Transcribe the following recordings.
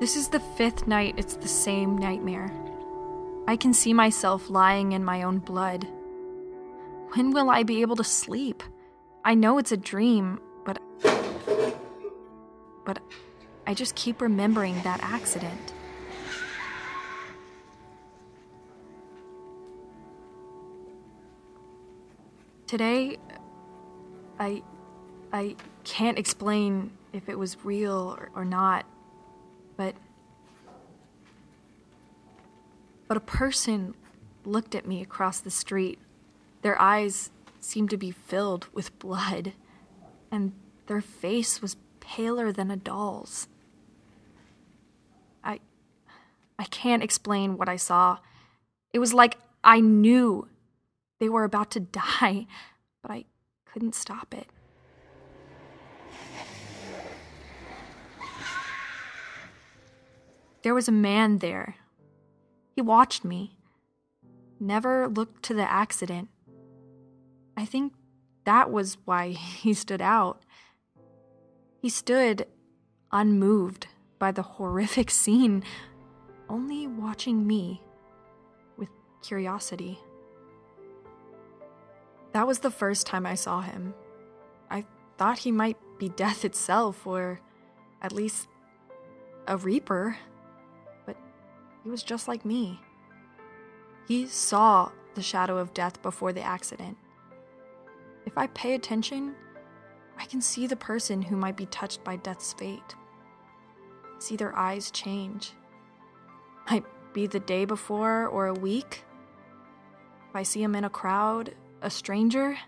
This is the fifth night it's the same nightmare. I can see myself lying in my own blood. When will I be able to sleep? I know it's a dream, but. But I just keep remembering that accident. Today, I. I can't explain if it was real or, or not, but. But a person looked at me across the street. Their eyes seemed to be filled with blood, and their face was paler than a doll's. I. I can't explain what I saw. It was like I knew they were about to die, but I couldn't stop it. There was a man there. He watched me, never looked to the accident. I think that was why he stood out. He stood unmoved by the horrific scene, only watching me with curiosity. That was the first time I saw him. I thought he might be death itself, or at least a reaper, he was just like me. He saw the shadow of death before the accident. If I pay attention, I can see the person who might be touched by death's fate. See their eyes change. Might be the day before or a week. If I see them in a crowd, a stranger,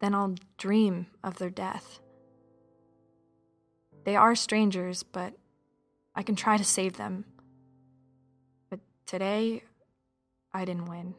then I'll dream of their death. They are strangers, but I can try to save them. Today, I didn't win.